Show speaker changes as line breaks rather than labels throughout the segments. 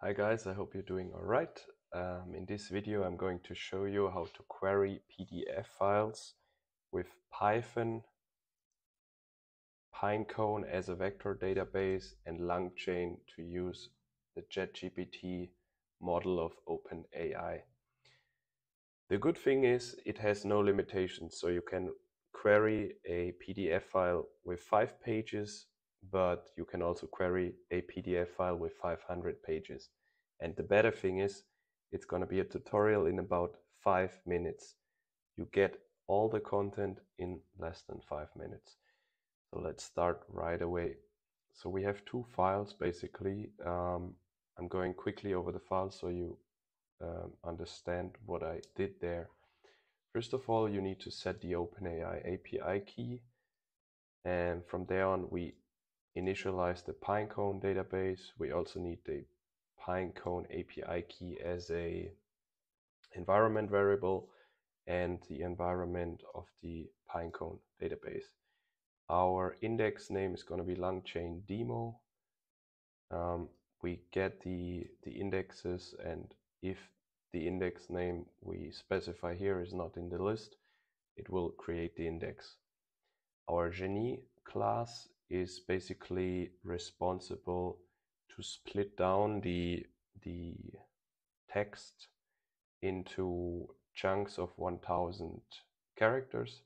Hi guys, I hope you're doing alright. Um, in this video I'm going to show you how to query PDF files with Python, Pinecone as a vector database and LangChain to use the ChatGPT model of OpenAI. The good thing is it has no limitations, so you can query a PDF file with 5 pages but you can also query a PDF file with 500 pages. And the better thing is, it's going to be a tutorial in about five minutes. You get all the content in less than five minutes. So let's start right away. So we have two files basically. Um, I'm going quickly over the files so you um, understand what I did there. First of all, you need to set the OpenAI API key. And from there on, we initialize the Pinecone database. We also need the Pinecone API key as a environment variable and the environment of the Pinecone database. Our index name is going to be LangChain demo. Um, we get the, the indexes and if the index name we specify here is not in the list, it will create the index. Our Genie class is basically responsible to split down the the text into chunks of 1000 characters.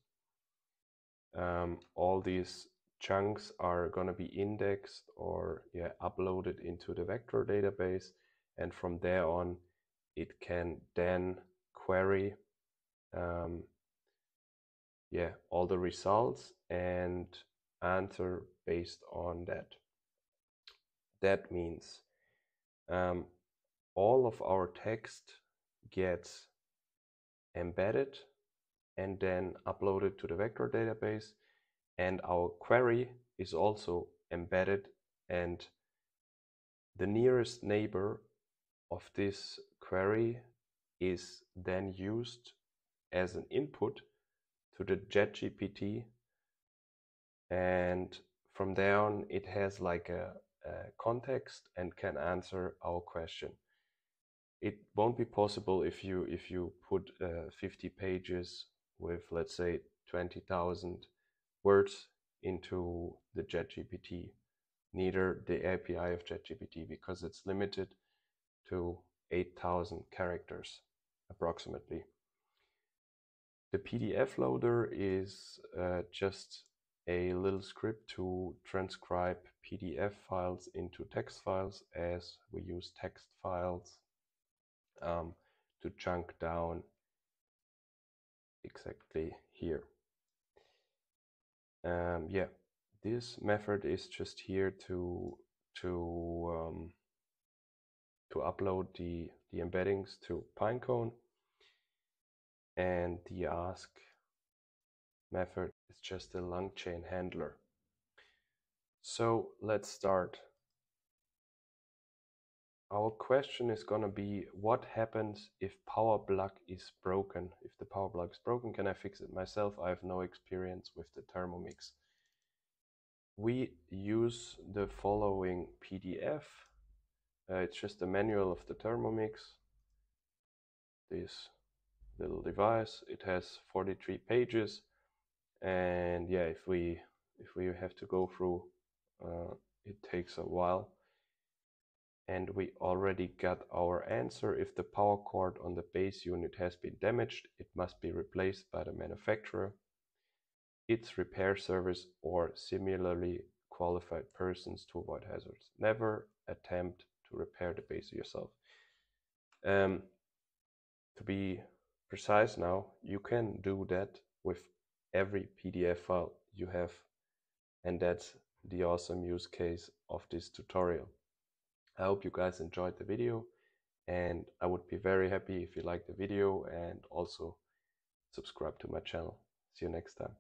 Um, all these chunks are going to be indexed or yeah, uploaded into the vector database and from there on it can then query um, yeah all the results and answer based on that. That means um, all of our text gets embedded and then uploaded to the vector database and our query is also embedded and the nearest neighbor of this query is then used as an input to the ChatGPT and from there on it has like a, a context and can answer our question it won't be possible if you if you put uh, 50 pages with let's say 20,000 words into the ChatGPT neither the API of ChatGPT because it's limited to 8,000 characters approximately. The PDF loader is uh, just a little script to transcribe PDF files into text files as we use text files um, to chunk down exactly here. Um, yeah, this method is just here to to um, to upload the the embeddings to Pinecone and the ask method is just a LangChain handler. So let's start. Our question is going to be what happens if power plug is broken? If the power plug is broken, can I fix it myself? I have no experience with the Thermomix. We use the following PDF. Uh, it's just a manual of the Thermomix. This little device. It has 43 pages and yeah if we if we have to go through uh, it takes a while. And we already got our answer. If the power cord on the base unit has been damaged it must be replaced by the manufacturer its repair service or similarly qualified persons to avoid hazards. Never attempt to repair the base yourself. Um, to be precise now you can do that with every PDF file you have. And that's the awesome use case of this tutorial. I hope you guys enjoyed the video and I would be very happy if you liked the video and also subscribe to my channel. See you next time.